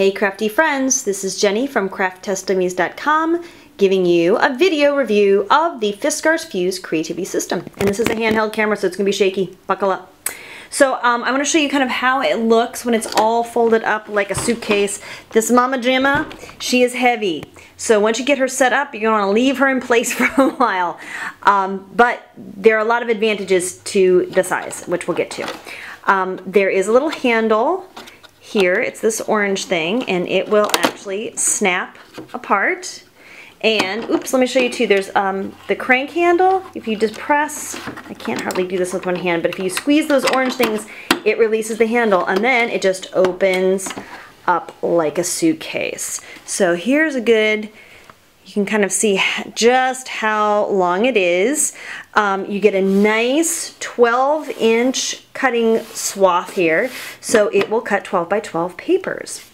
Hey crafty friends, this is Jenny from crafttestdummies.com giving you a video review of the Fiskars Fuse Creativity System. And this is a handheld camera so it's going to be shaky. Buckle up. So um, I want to show you kind of how it looks when it's all folded up like a suitcase. This Mama Jamma, she is heavy. So once you get her set up, you're to leave her in place for a while. Um, but there are a lot of advantages to the size, which we'll get to. Um, there is a little handle here. It's this orange thing, and it will actually snap apart. And, oops, let me show you too. There's um, the crank handle. If you just press, I can't hardly do this with one hand, but if you squeeze those orange things, it releases the handle, and then it just opens up like a suitcase. So here's a good you can kind of see just how long it is. Um, you get a nice 12 inch cutting swath here, so it will cut 12 by 12 papers.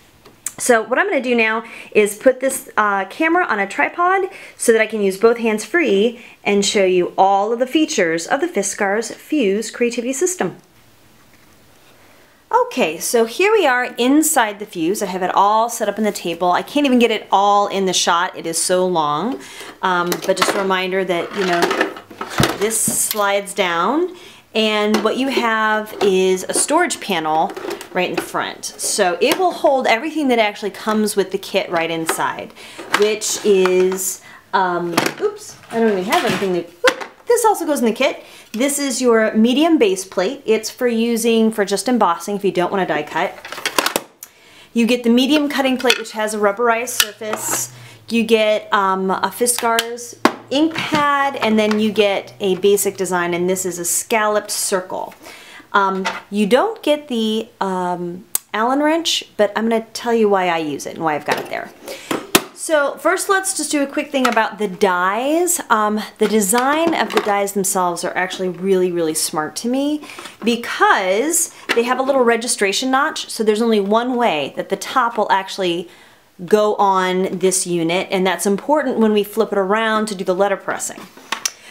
So what I'm going to do now is put this uh, camera on a tripod so that I can use both hands free and show you all of the features of the Fiskars Fuse Creativity System. Okay, so here we are inside the fuse. I have it all set up in the table. I can't even get it all in the shot. It is so long. Um, but just a reminder that, you know, this slides down and what you have is a storage panel right in the front. So it will hold everything that actually comes with the kit right inside, which is, um, oops, I don't even have anything that, this also goes in the kit. This is your medium base plate. It's for using for just embossing if you don't want to die cut. You get the medium cutting plate which has a rubberized surface. You get um, a Fiskars ink pad and then you get a basic design and this is a scalloped circle. Um, you don't get the um, Allen wrench, but I'm going to tell you why I use it and why I've got it there. So first let's just do a quick thing about the dies. Um, the design of the dies themselves are actually really, really smart to me because they have a little registration notch. So there's only one way that the top will actually go on this unit and that's important when we flip it around to do the letter pressing.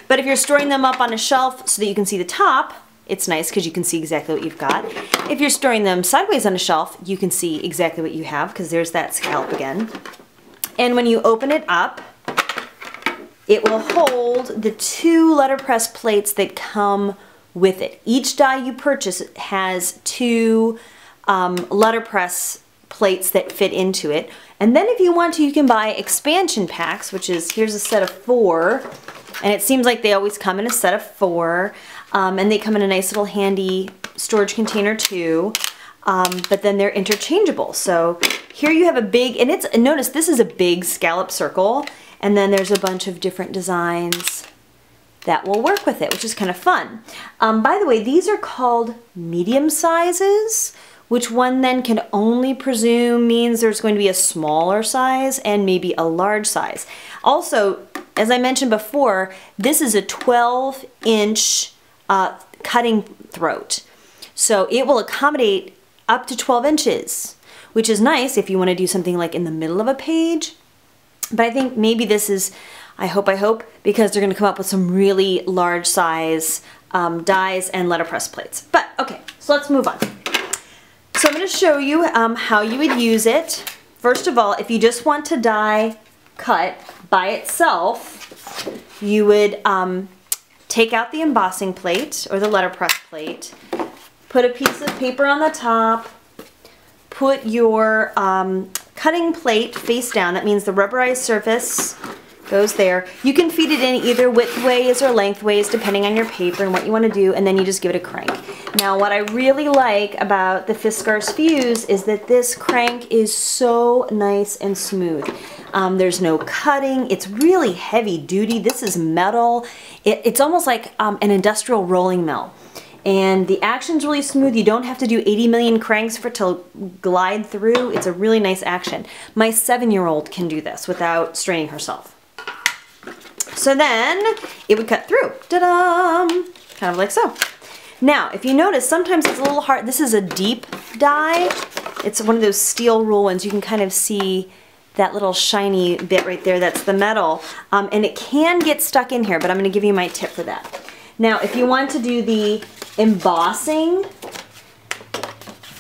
But if you're storing them up on a shelf so that you can see the top, it's nice because you can see exactly what you've got. If you're storing them sideways on a shelf, you can see exactly what you have because there's that scallop again. And when you open it up, it will hold the two letterpress plates that come with it. Each die you purchase has two um, letterpress plates that fit into it. And then if you want to, you can buy expansion packs, which is, here's a set of four. And it seems like they always come in a set of four. Um, and they come in a nice little handy storage container too. Um, but then they're interchangeable. So here you have a big, and it's, notice this is a big scallop circle, and then there's a bunch of different designs that will work with it, which is kind of fun. Um, by the way, these are called medium sizes, which one then can only presume means there's going to be a smaller size and maybe a large size. Also, as I mentioned before, this is a 12 inch uh, cutting throat. So it will accommodate up to 12 inches which is nice if you want to do something like in the middle of a page. But I think maybe this is, I hope, I hope, because they're going to come up with some really large size um, dies and letterpress plates. But okay, so let's move on. So I'm going to show you um, how you would use it. First of all, if you just want to die cut by itself, you would um, take out the embossing plate or the letterpress plate, put a piece of paper on the top, put your um, cutting plate face down. That means the rubberized surface goes there. You can feed it in either widthways or lengthways depending on your paper and what you want to do and then you just give it a crank. Now what I really like about the Fiskars Fuse is that this crank is so nice and smooth. Um, there's no cutting. It's really heavy duty. This is metal. It, it's almost like um, an industrial rolling mill and the action's really smooth. You don't have to do 80 million cranks for it to glide through. It's a really nice action. My seven-year-old can do this without straining herself. So then it would cut through. Ta-da! Kind of like so. Now, if you notice, sometimes it's a little hard. This is a deep die. It's one of those steel rule ones. You can kind of see that little shiny bit right there. That's the metal. Um, and it can get stuck in here, but I'm going to give you my tip for that. Now, if you want to do the embossing,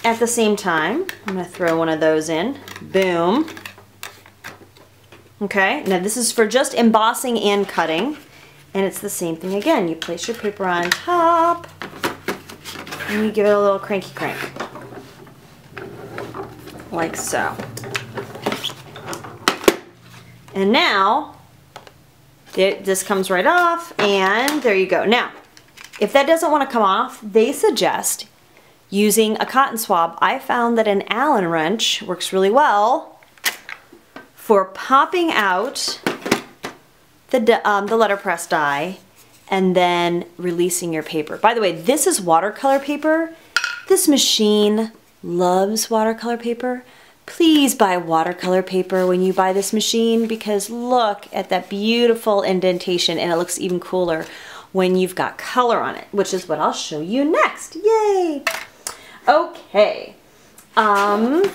at the same time. I'm gonna throw one of those in. Boom. Okay, now this is for just embossing and cutting. And it's the same thing again. You place your paper on top and you give it a little cranky crank. Like so. And now, it, this comes right off and there you go. Now, if that doesn't want to come off, they suggest using a cotton swab. I found that an Allen wrench works really well for popping out the, um, the letterpress die and then releasing your paper. By the way, this is watercolor paper. This machine loves watercolor paper. Please buy watercolor paper when you buy this machine because look at that beautiful indentation and it looks even cooler when you've got color on it, which is what I'll show you next. Yay! Okay. Um,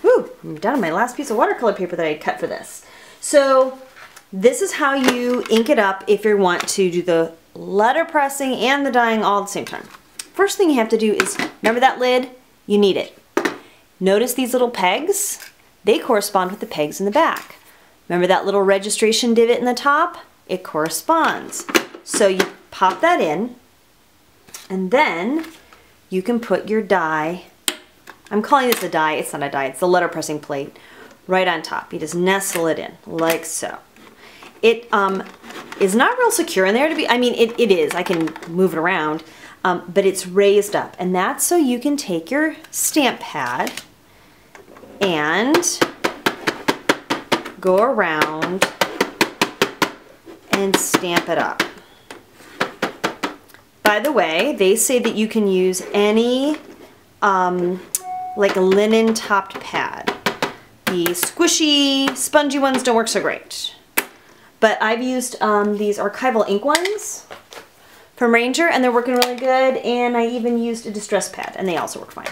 whew, I'm done on my last piece of watercolor paper that I cut for this. So this is how you ink it up if you want to do the letter pressing and the dyeing all at the same time. First thing you have to do is, remember that lid? You need it. Notice these little pegs? They correspond with the pegs in the back. Remember that little registration divot in the top? It corresponds. So you pop that in and then you can put your die, I'm calling this a die, it's not a die, it's the letter pressing plate, right on top. You just nestle it in like so. It um, is not real secure in there to be, I mean it, it is, I can move it around, um, but it's raised up and that's so you can take your stamp pad and go around and stamp it up. By the way, they say that you can use any um, like a linen topped pad. The squishy, spongy ones don't work so great. But I've used um, these archival ink ones from Ranger and they're working really good. And I even used a distress pad and they also work fine.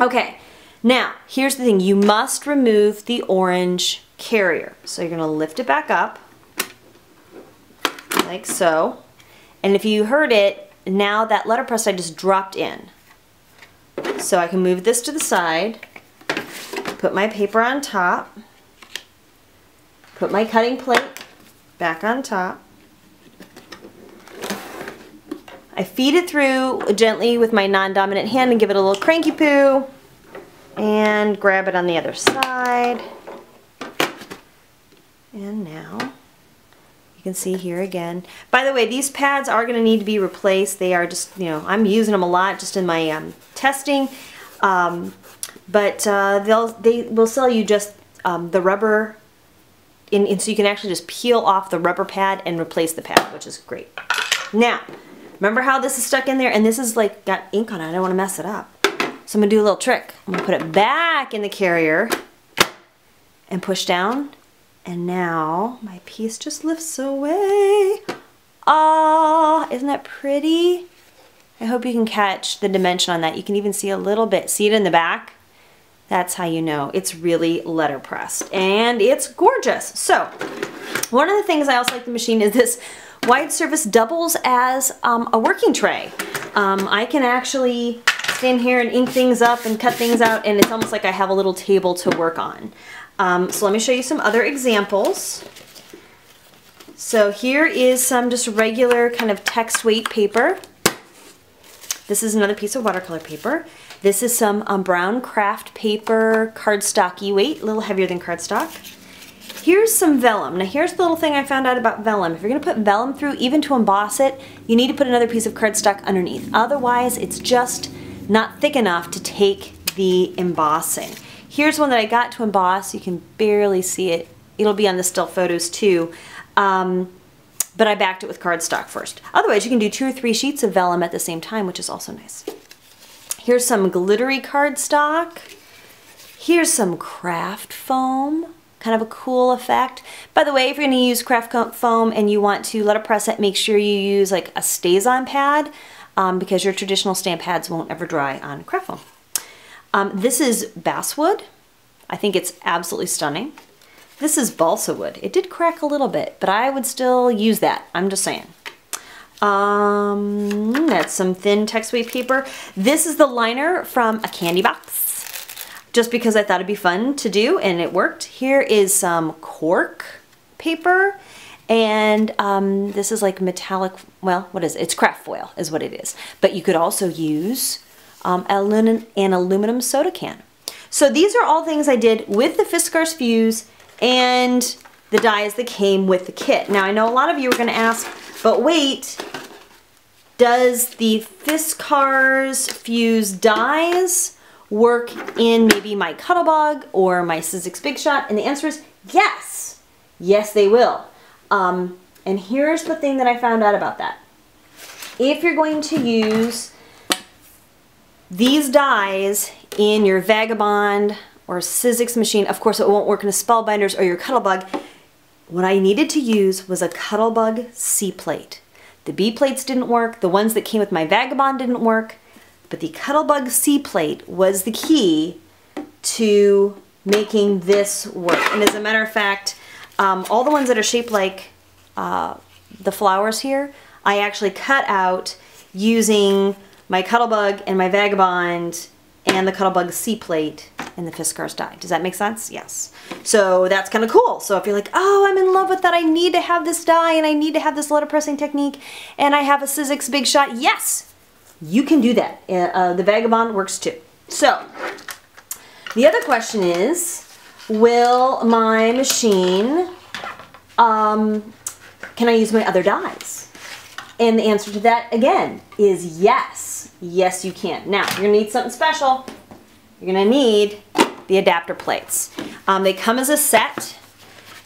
Okay, now here's the thing. You must remove the orange carrier. So you're gonna lift it back up like so. And if you heard it, now that letterpress I just dropped in. So I can move this to the side, put my paper on top, put my cutting plate back on top. I feed it through gently with my non-dominant hand and give it a little cranky poo and grab it on the other side. And now you can see here again. By the way, these pads are going to need to be replaced. They are just, you know, I'm using them a lot just in my um, testing. Um, but uh, they'll, they will sell you just um, the rubber, in, in, so you can actually just peel off the rubber pad and replace the pad, which is great. Now, remember how this is stuck in there? And this is like got ink on it. I don't want to mess it up. So I'm going to do a little trick. I'm going to put it back in the carrier and push down and now my piece just lifts away. Ah, isn't that pretty? I hope you can catch the dimension on that. You can even see a little bit. See it in the back? That's how you know it's really letterpressed. And it's gorgeous. So, one of the things I also like the machine is this wide surface doubles as um, a working tray. Um, I can actually stand here and ink things up and cut things out and it's almost like I have a little table to work on. Um, so let me show you some other examples. So here is some just regular kind of text weight paper. This is another piece of watercolor paper. This is some um, brown craft paper, cardstocky weight, a little heavier than cardstock. Here's some vellum. Now here's the little thing I found out about vellum. If you're gonna put vellum through, even to emboss it, you need to put another piece of cardstock underneath. Otherwise, it's just not thick enough to take the embossing. Here's one that I got to emboss. You can barely see it. It'll be on the still photos too. Um, but I backed it with cardstock first. Otherwise, you can do two or three sheets of vellum at the same time, which is also nice. Here's some glittery cardstock. Here's some craft foam, kind of a cool effect. By the way, if you're gonna use craft foam and you want to let it, press it, make sure you use like a StazOn pad um, because your traditional stamp pads won't ever dry on craft foam. Um, this is basswood. I think it's absolutely stunning. This is balsa wood. It did crack a little bit, but I would still use that. I'm just saying. Um, That's some thin text weight paper. This is the liner from a candy box, just because I thought it'd be fun to do, and it worked. Here is some cork paper, and um, this is like metallic, well, what is it? It's craft foil is what it is. But you could also use um, an aluminum soda can. So these are all things I did with the Fiskars fuse and the dies that came with the kit. Now I know a lot of you are gonna ask, but wait, does the Fiskars fuse dies work in maybe my Cuttlebug or my Sizzix Big Shot? And the answer is yes. Yes, they will. Um, and here's the thing that I found out about that. If you're going to use these dies in your Vagabond or Sizzix machine, of course it won't work in a Spellbinders or your Cuttlebug, what I needed to use was a Cuttlebug C-plate. The B plates didn't work, the ones that came with my Vagabond didn't work, but the Cuttlebug C-plate was the key to making this work. And as a matter of fact, um, all the ones that are shaped like uh, the flowers here, I actually cut out using my Cuttlebug and my Vagabond and the Cuttlebug C-plate in the Fiskars die. Does that make sense? Yes. So that's kind of cool. So if you're like, oh, I'm in love with that, I need to have this die and I need to have this letter pressing technique and I have a Sizzix Big Shot, yes, you can do that. Uh, uh the Vagabond works too. So the other question is, will my machine, um, can I use my other dies? And the answer to that, again, is yes. Yes, you can. Now, you're to need something special. You're to need the adapter plates. Um, they come as a set.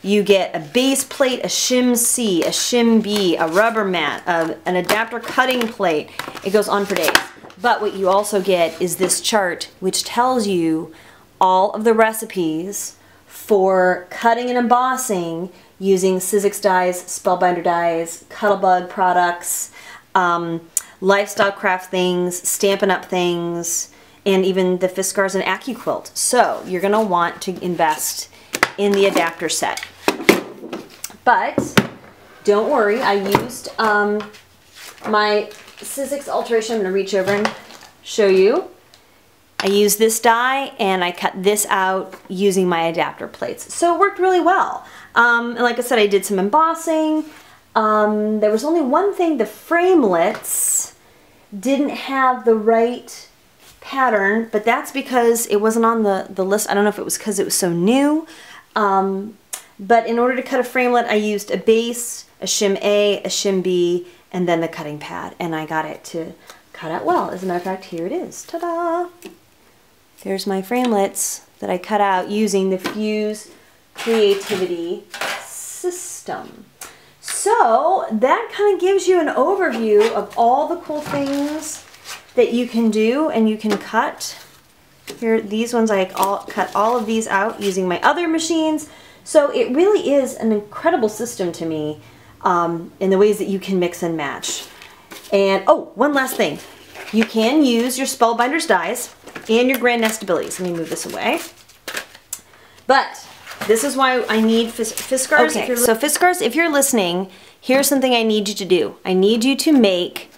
You get a base plate, a shim C, a shim B, a rubber mat, a, an adapter cutting plate. It goes on for days. But what you also get is this chart which tells you all of the recipes for cutting and embossing using Sizzix dies, Spellbinder dies, Cuttlebug products, um, lifestyle craft things, Stampin' Up things, and even the Fiskars and AccuQuilt. So you're gonna want to invest in the adapter set. But don't worry, I used um, my Sizzix Alteration. I'm gonna reach over and show you. I used this die and I cut this out using my adapter plates. So it worked really well. Um, and like I said, I did some embossing. Um, there was only one thing, the framelits didn't have the right pattern, but that's because it wasn't on the, the list. I don't know if it was because it was so new. Um, but in order to cut a framelit, I used a base, a shim A, a shim B, and then the cutting pad. And I got it to cut out well. As a matter of fact, here it is. Ta-da! There's my framelits that I cut out using the Fuse Creativity system. So that kind of gives you an overview of all the cool things that you can do and you can cut. Here, these ones I all, cut all of these out using my other machines. So it really is an incredible system to me um, in the ways that you can mix and match. And oh, one last thing. You can use your Spellbinders dies and your Grand Nestabilities. Let me move this away. But this is why I need Fis Fiskars. Okay, so Fiskars, if you're listening, here's something I need you to do. I need you to make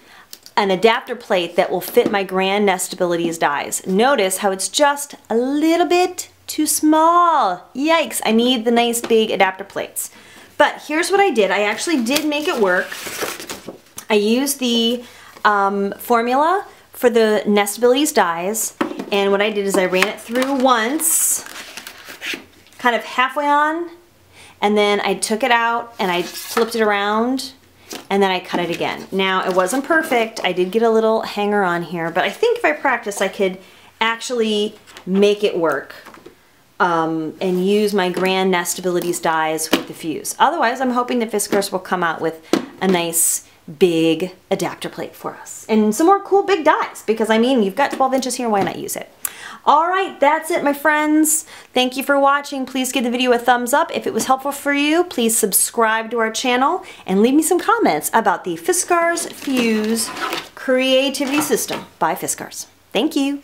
an adapter plate that will fit my Grand Nestabilities dies. Notice how it's just a little bit too small. Yikes, I need the nice big adapter plates. But here's what I did. I actually did make it work. I used the um, formula for the Nestabilities dies, and what I did is I ran it through once, kind of halfway on, and then I took it out and I flipped it around and then I cut it again. Now it wasn't perfect. I did get a little hanger on here, but I think if I practice I could actually make it work um, and use my Grand Nestabilities dies with the fuse. Otherwise, I'm hoping that Fiskars will come out with a nice big adapter plate for us. And some more cool big dies, because I mean, you've got 12 inches here, why not use it? All right, that's it, my friends. Thank you for watching. Please give the video a thumbs up. If it was helpful for you, please subscribe to our channel and leave me some comments about the Fiskars Fuse Creativity System by Fiskars. Thank you.